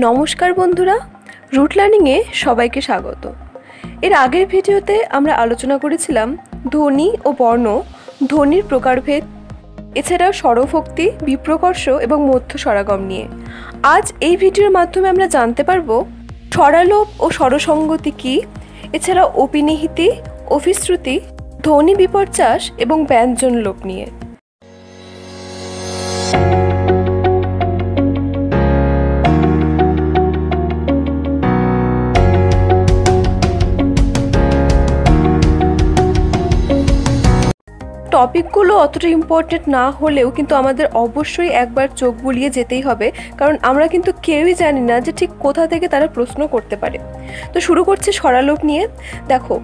নমস্কার বন্ধুরা, রুট লার্নিংয়ে সবাইকে স্বাগত। এর আগের ভিডিওতে আমরা আলোচনা করেছিলাম ধ্বনি ও বর্ণ, ধ্বনির প্রকারভেদ, এছাড়াও স্বরভক্তি, বিপ্রকর্ষ এবং মধ্য স্বরাগম নিয়ে। আজ এই ভিডিওর মাধ্যমে আমরা জানতে পারব স্বরালোপ ও স্বরসঙ্গতি কী এছাড়া অপিনিহিতি অভিশ্রুতি, ধ্বনি বিপর্যাস এবং ব্যঞ্জন লোপ নিয়ে। টপিকগুলো অতটা ইম্পর্টেন্ট না হলেও কিন্তু আমাদের অবশ্যই একবার চোখ বুলিয়ে যেতেই হবে। কারণ আমরা কিন্তু কেউই জানি না যে ঠিক কোথা থেকে তারা প্রশ্ন করতে পারে। তো শুরু করছে সরালোক নিয়ে। দেখো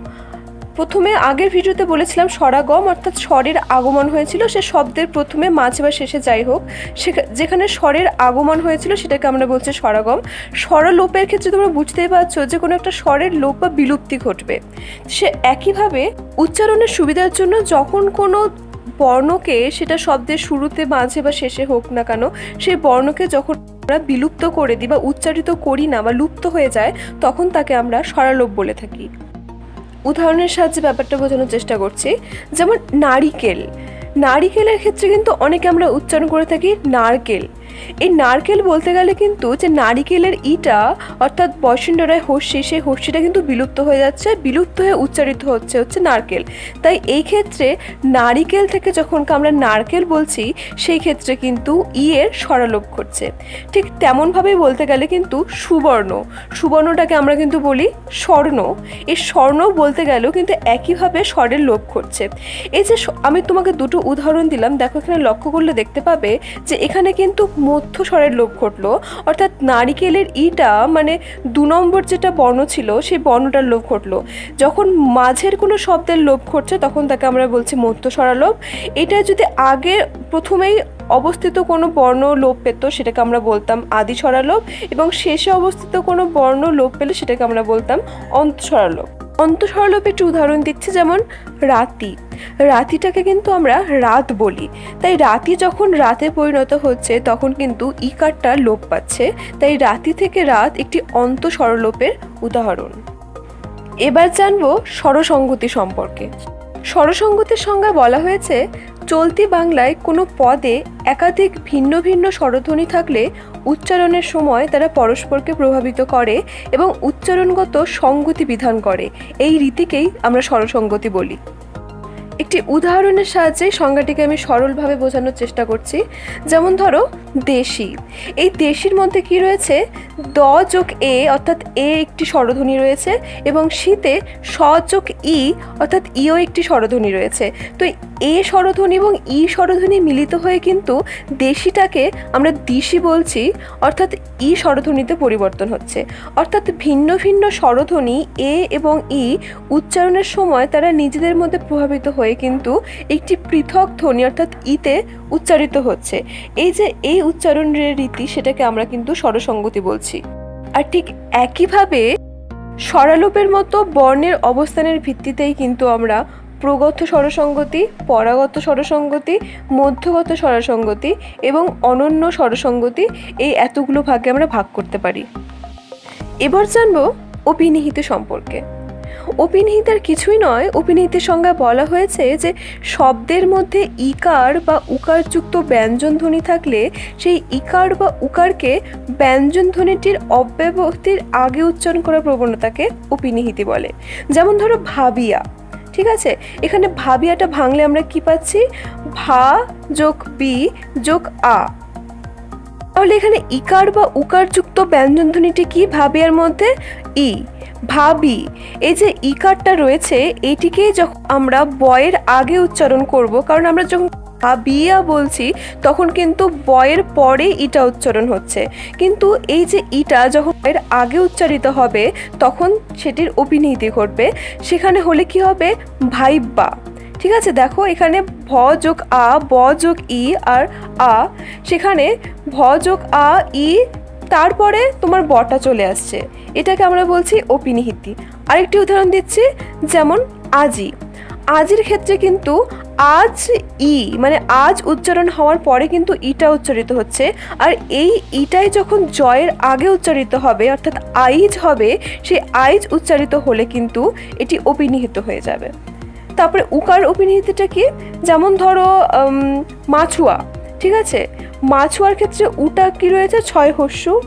প্রথমে আগের ভিডিওতে বলেছিলাম স্বরাগম অর্থাৎ স্বরের আগমন হয়েছিল, সে শব্দের প্রথমে মাঝে বা শেষে যাই হোক যেখানে স্বরের আগমন হয়েছিল সেটাকে আমরা বলছি স্বরাগম স্বরলোপের ক্ষেত্রে তোমরা বুঝতেই পারছ যে কোনো একটা স্বরের লোপ বা বিলুপ্তি ঘটবে। সে একইভাবে উচ্চারণের সুবিধার জন্য যখন কোনো বর্ণকে সেটা শব্দের শুরুতে, মাঝে বা শেষে হোক না কেন, সেই বর্ণকে যখন আমরা বিলুপ্ত করে দিই বা উচ্চারিত করি না বা লুপ্ত হয়ে যায়, তখন তাকে আমরা স্বরালোপ বলে থাকি। উদাহরণের সাহায্যে ব্যাপারটা বোঝানোর চেষ্টা করছি। যেমন নারিকেল। নারিকেলের ক্ষেত্রে কিন্তু অনেকে আমরা উচ্চারণ করে থাকি নারকেল। এই নারকেল বলতে গেলে কিন্তু যে নারিকেলের ইটা, অর্থাৎ বৈষ্ণরায় হর্ষি, সেই হর্ষিটা কিন্তু বিলুপ্ত হয়ে যাচ্ছে, বিলুপ্ত হয়ে উচ্চারিত হচ্ছে হচ্ছে নারকেল। তাই এই ক্ষেত্রে নারিকেল থেকে যখন আমরা নারকেল বলছি, সেই ক্ষেত্রে কিন্তু ই এর স্বরালোপ ঘটছে। ঠিক তেমনভাবেই বলতে গেলে কিন্তু সুবর্ণ। সুবর্ণটাকে আমরা কিন্তু বলি স্বর্ণ। এই স্বর্ণ বলতে গেলেও কিন্তু একইভাবে স্বরের লোপ ঘটছে। এই যে আমি তোমাকে দুটো উদাহরণ দিলাম, দেখো এখানে লক্ষ্য করলে দেখতে পাবে যে এখানে কিন্তু মধ্য স্বরের লোপ ঘটলো। অর্থাৎ নারিকেলের ইটা মানে দু নম্বর যেটা বর্ণ ছিল, সেই বর্ণটার লোপ ঘটলো। যখন মাঝের কোনো শব্দের লোপ ঘটছে, তখন তাকে আমরা বলছি মধ্য স্বরালোপ এটা যদি আগে প্রথমেই অবস্থিত কোনো বর্ণ লোপ পেত, সেটাকে আমরা বলতাম আদি স্বরালোপ এবং শেষে অবস্থিত কোনো বর্ণ লোপ পেলে সেটাকে আমরা বলতাম অন্ত অন্তঃসরলোপ একটি উদাহরণ দিচ্ছি, যেমন রাতি। রাতিটাকে কিন্তু আমরা রাত বলি। তাই রাতি যখন রাতে পরিণত হচ্ছে, তখন কিন্তু ইকারটা লোপ পাচ্ছে। তাই রাতি থেকে রাত একটি অন্ত স্বরলোপের উদাহরণ। এবার জানব স্বরসংগতি সম্পর্কে। স্বরসংগতির সংজ্ঞা বলা হয়েছে চলতি বাংলায় কোনো পদে একাধিক ভিন্ন ভিন্ন স্বরধ্বনি থাকলে উচ্চারণের সময় তারা পরস্পরকে প্রভাবিত করে এবং উচ্চারণগত সঙ্গতি বিধান করে। এই রীতিকেই আমরা স্বরসঙ্গতি বলি। একটি উদাহরণের সাহায্যে সংজ্ঞাটিকে আমি সরলভাবে বোঝানোর চেষ্টা করছি। যেমন ধরো, দেশি। এই দেশির মধ্যে কি রয়েছে? দ যোগ এ অর্থাৎ এ একটি স্বরধ্বনি রয়েছে এবং শীতে স যোগ ই অর্থাৎ ইও একটি স্বরধ্বনি রয়েছে। তো এ স্বরধ্বনি এবং ই স্বরধ্বনি মিলিত হয়ে কিন্তু দেশিটাকে আমরা দিশি বলছি, অর্থাৎ ই স্বরধ্বনিতে পরিবর্তন হচ্ছে। অর্থাৎ ভিন্ন ভিন্ন স্বরধ্বনি এ এবং ই উচ্চারণের সময় তারা নিজেদের মধ্যে প্রভাবিত হয়ে কিন্তু একটি পৃথক ধ্বনি অর্থাৎ ইতে উচ্চারিত হচ্ছে। এই যে এই উচ্চারণের রীতি, সেটাকে আমরা কিন্তু স্বরসঙ্গতি বলছি। আর ঠিক একইভাবে স্বরালোপের মতো বর্ণের অবস্থানের ভিত্তিতেই কিন্তু আমরা প্রগত স্বরসঙ্গতি, পরাগত স্বরসঙ্গতি, মধ্যগত স্বরসঙ্গতি এবং অনন্য স্বরসঙ্গতি এই এতগুলো ভাগে আমরা ভাগ করতে পারি। এবার জানব অভিনিহিত সম্পর্কে। অপিনিহিতার কিছুই নয় অপিনিহিতের সংজ্ঞা বলা হয়েছে যে শব্দের মধ্যে ইকার বা উকারযুক্ত ব্যঞ্জন ধ্বনি থাকলে সেই ইকার বা উকারকে ব্যঞ্জন ধ্বনিটির অব্যবহতির আগে উচ্চারণ করার প্রবণতাকে অপিনিহিতি বলে। যেমন ধরো ভাবিয়া, ঠিক আছে? এখানে ভাবিয়াটা ভাঙলে আমরা কি পাচ্ছি? ভা যোগ বি যোগ আ। তাহলে এখানে ইকার বা উকারযুক্ত ব্যঞ্জন ধ্বনিটি কি? ভাবিয়ার মধ্যে ই। ভাবি, এই যে ইকারটা রয়েছে, এটিকে যখন আমরা বয়ের আগে উচ্চারণ করব, কারণ আমরা যখন ভাবিয়া বলছি, তখন কিন্তু বয়ের পরে ইটা উচ্চারণ হচ্ছে। কিন্তু এই যে ইটা যখন বয়ের আগে উচ্চারিত হবে, তখন সেটির অভিনীতি ঘটবে। সেখানে হলে কি হবে? ভাইব্বা। ঠিক আছে, দেখো, এখানে ভ যোগ আ, ব যোগ ই আর আ। সেখানে ভ যোগ আ, ই তারপরে তোমার বটা চলে আসছে। এটাকে আমরা বলছি অপিনিহিতি। আরেকটি উদাহরণ দিচ্ছি, যেমন আজি। আজির ক্ষেত্রে কিন্তু আজ ই মানে আজ উচ্চারণ হওয়ার পরে কিন্তু ইটা উচ্চারিত হচ্ছে। আর এই ইটাই যখন জয়ের আগে উচ্চারিত হবে, অর্থাৎ আইজ হবে, সেই আইজ উচ্চারিত হলে কিন্তু এটি অপিনিহিত হয়ে যাবে। তারপরে উকার অপিনিহিতটা কি? যেমন ধরো মাছুয়া, ঠিক আছে? মাছুয়ার ক্ষেত্রে উটা কি রয়েছে? ছয় হস্যু।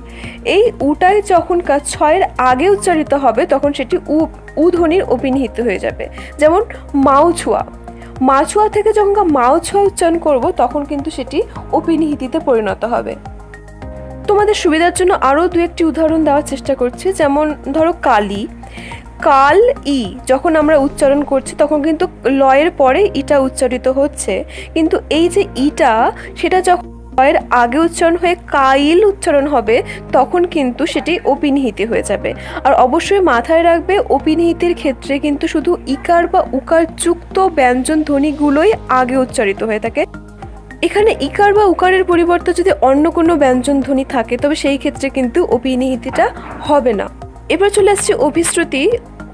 এই উটাই যখন ছয়ের আগে উচ্চারিত হবে, তখন সেটি উ উধ্বনির অভিনিহিত হয়ে যাবে। যেমন মাউছুয়া। মাছুয়া থেকে যখন মাউছুয়া উচ্চারণ করব, তখন কিন্তু সেটি অপিনিহিতিতে পরিণত হবে। তোমাদের সুবিধার জন্য আরও দু একটি উদাহরণ দেওয়ার চেষ্টা করছি। যেমন ধরো কালি। কাল ই যখন আমরা উচ্চারণ করছি, তখন কিন্তু লয়ের পরে ইটা উচ্চারিত হচ্ছে। কিন্তু এই যে ইটা, সেটা যখন লয়ের আগে উচ্চারণ হয়ে কাইল উচ্চারণ হবে, তখন কিন্তু সেটি অপিনিহিতি হয়ে যাবে। আর অবশ্যই মাথায় রাখবে, অপিনিহিতির ক্ষেত্রে কিন্তু শুধু ইকার বা উকার যুক্ত ব্যঞ্জন ধ্বনিগুলোই আগে উচ্চারিত হয়ে থাকে। এখানে ইকার বা উকারের পরিবর্তে যদি অন্য কোনো ব্যঞ্জন ধ্বনি থাকে, তবে সেই ক্ষেত্রে কিন্তু অপিনিহিতিটা হবে না। এবার চলে আসছে অভিশ্রুতি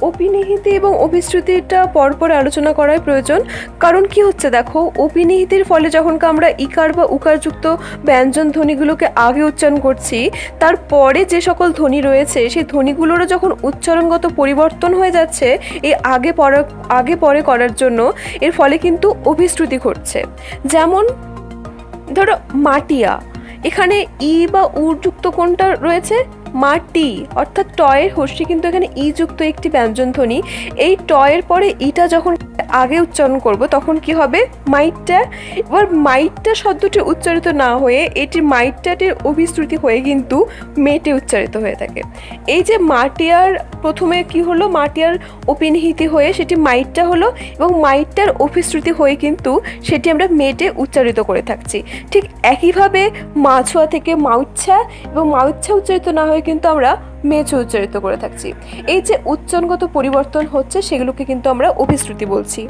অপিনিহিতি এবং অভিশ্রুতিটা পরপর আলোচনা করাই প্রয়োজন। কারণ কি হচ্ছে দেখো অপিনিহিতির ফলে যখন আমরা ইকার বা উকারযুক্ত ব্যঞ্জন ধ্বনিগুলোকে আগে উচ্চারণ করছি, তারপরে যে সকল ধ্বনি রয়েছে, সেই ধ্বনিগুলোরও যখন উচ্চারণগত পরিবর্তন হয়ে যাচ্ছে এই আগে পরে আগে পরে করার জন্য এর ফলে কিন্তু অভিশ্রুতি ঘটছে। যেমন, ধরো মাটিয়া, এখানে ই বা উর যুক্ত কোনটা রয়েছে? মাটি, অর্থাৎ টয়ের হস্যি কিন্তু এখানে ই যুক্ত একটি ব্যঞ্জন ধ্বনি এই টয়ের পরে ইটা যখন আগে উচ্চারণ করব, তখন কি হবে? মাইটটা। এবার মাইটটা শব্দটি উচ্চারিত না হয়ে এটি মাইটটাটির অভিশ্রুতি হয়ে কিন্তু মেটে উচ্চারিত হয়ে থাকে। এই যে মাটিয়ার প্রথমে কি হলো? মাটিয়ার অপিনিহিতি হয়ে সেটি মাইটটা হলো এবং মাইটটার অভিশ্রুতি হয়ে কিন্তু সেটি আমরা মেটে উচ্চারিত করে থাকছি। ঠিক একইভাবে মাছুয়া থেকে মাউচ্ছা এবং মাউচ্ছা উচ্চারিত না হয়ে কিন্তু আমরা মেচ উচ্চারিত করে থাকছি। এই যে উচ্চারণগত পরিবর্তন হচ্ছে, সেগুলোকে কিন্তু আমরা অভিশ্রুতি বলছি।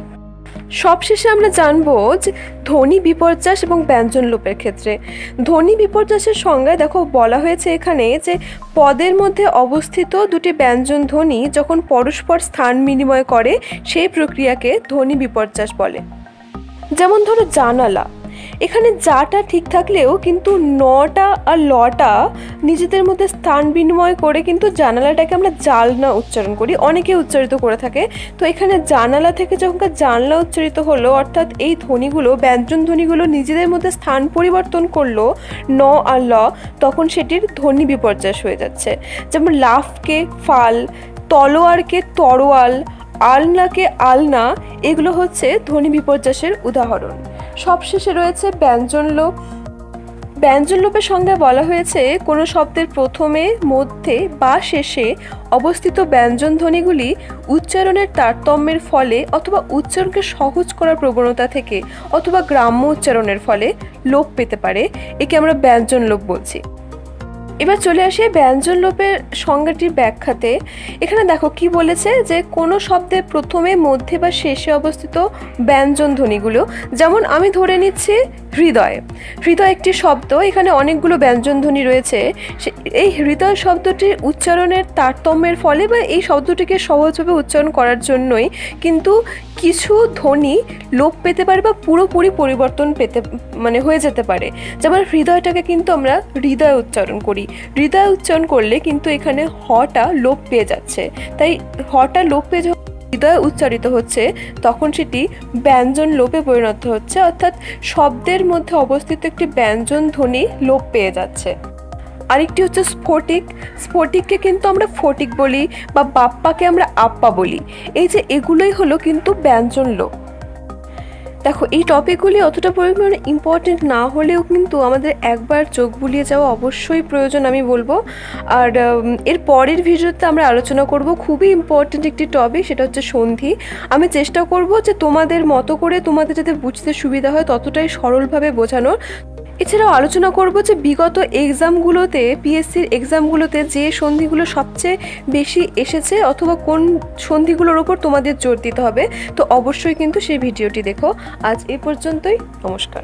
সবশেষে আমরা জানব যে ধ্বনি বিপর্যাস এবং ব্যঞ্জন লোপের ক্ষেত্রে। ধ্বনি বিপর্যাসের সংজ্ঞায় দেখো, বলা হয়েছে এখানে যে পদের মধ্যে অবস্থিত দুটি ব্যঞ্জন ধ্বনি যখন পরস্পর স্থান বিনিময় করে, সেই প্রক্রিয়াকে ধ্বনি বিপর্যাস বলে। যেমন ধরো জানালা। এখানে যাটা ঠিক থাকলেও কিন্তু নটা আর লটা নিজেদের মধ্যে স্থান বিনিময় করে কিন্তু জানালাটাকে আমরা জালনা উচ্চারণ করি। অনেকে উচ্চারিত করে থাকে। তো এখানে জানালা থেকে যখন জানলা উচ্চারিত হলো, অর্থাৎ এই ধ্বনিগুলো, ব্যঞ্জন ধ্বনিগুলো নিজেদের মধ্যে স্থান পরিবর্তন করল ন আর ল, তখন সেটির ধ্বনি বিপর্যাস হয়ে যাচ্ছে। যেমন লাফকে ফাল, তলোয়ারকে তরোয়াল, আলনাকে আলনা, এগুলো হচ্ছে ধ্বনি বিপর্যাসের উদাহরণ। সবশেষে রয়েছে ব্যঞ্জন লোপ। ব্যঞ্জন লোপের সংজ্ঞায় বলা হয়েছে, কোনো শব্দের প্রথমে, মধ্যে বা শেষে অবস্থিত ব্যঞ্জন ধ্বনিগুলি উচ্চারণের তারতম্যের ফলে অথবা উচ্চারণকে সহজ করার প্রবণতা থেকে অথবা গ্রাম্য উচ্চারণের ফলে লোপ পেতে পারে। একে আমরা ব্যঞ্জন লোপ বলছি। এবার চলে আসি ব্যঞ্জন লোপের সংজ্ঞাটির ব্যাখ্যাতে। এখানে দেখো কি বলেছে যে, কোনো শব্দের প্রথমে, মধ্যে বা শেষে অবস্থিত ব্যঞ্জন ধ্বনিগুলো, যেমন আমি ধরে নিচ্ছি হৃদয়। হৃদয় একটি শব্দ, এখানে অনেকগুলো ব্যঞ্জনধ্বনি রয়েছে। এই হৃদয় শব্দটির উচ্চারণের তারতম্যের ফলে বা এই শব্দটিকে সহজভাবে উচ্চারণ করার জন্যই কিন্তু কিছু ধ্বনি লোপ পেতে পারে বা পুরোপুরি পরিবর্তন পেতে মানে হয়ে যেতে পারে। যেমন হৃদয়টাকে কিন্তু আমরা হৃদয় উচ্চারণ করি। হৃদয় উচ্চারণ করলে কিন্তু এখানে হটা লোপ পেয়ে যাচ্ছে। তাই হটা লোপ পেয়ে হৃদয় উচ্চারিত হচ্ছে, তখন সেটি ব্যঞ্জন লোপে পরিণত হচ্ছে, অর্থাৎ শব্দের মধ্যে অবস্থিত একটি ব্যঞ্জন ধ্বনি লোপ পেয়ে যাচ্ছে। আরেকটি হচ্ছে স্ফটিক। স্ফটিককে কিন্তু আমরা ফটিক বলি বা বাপ্পাকে আমরা আপ্পা বলি। এই যে এগুলোই হলো কিন্তু ব্যঞ্জন লোপ। দেখো, এই টপিকগুলি অতটা পরিমাণে ইম্পর্টেন্ট না হলেও কিন্তু আমাদের একবার চোখ বুলিয়ে যাওয়া অবশ্যই প্রয়োজন আমি বলব। আর এর পরের ভিডিওতে আমরা আলোচনা করব খুবই ইম্পর্টেন্ট একটি টপিক সেটা হচ্ছে সন্ধি। আমি চেষ্টা করব যে তোমাদের মতো করে তোমাদের যাতে বুঝতে সুবিধা হয় ততটাই সরলভাবে বোঝানোর। এছাড়াও আলোচনা করব যে বিগত এক্সামগুলোতে পিএসসির এক্সামগুলোতে যে সন্ধিগুলো সবচেয়ে বেশি এসেছে অথবা কোন সন্ধিগুলোর ওপর তোমাদের জোর দিতে হবে, তো অবশ্যই কিন্তু সেই ভিডিওটি দেখো। আজ এ পর্যন্তই, নমস্কার।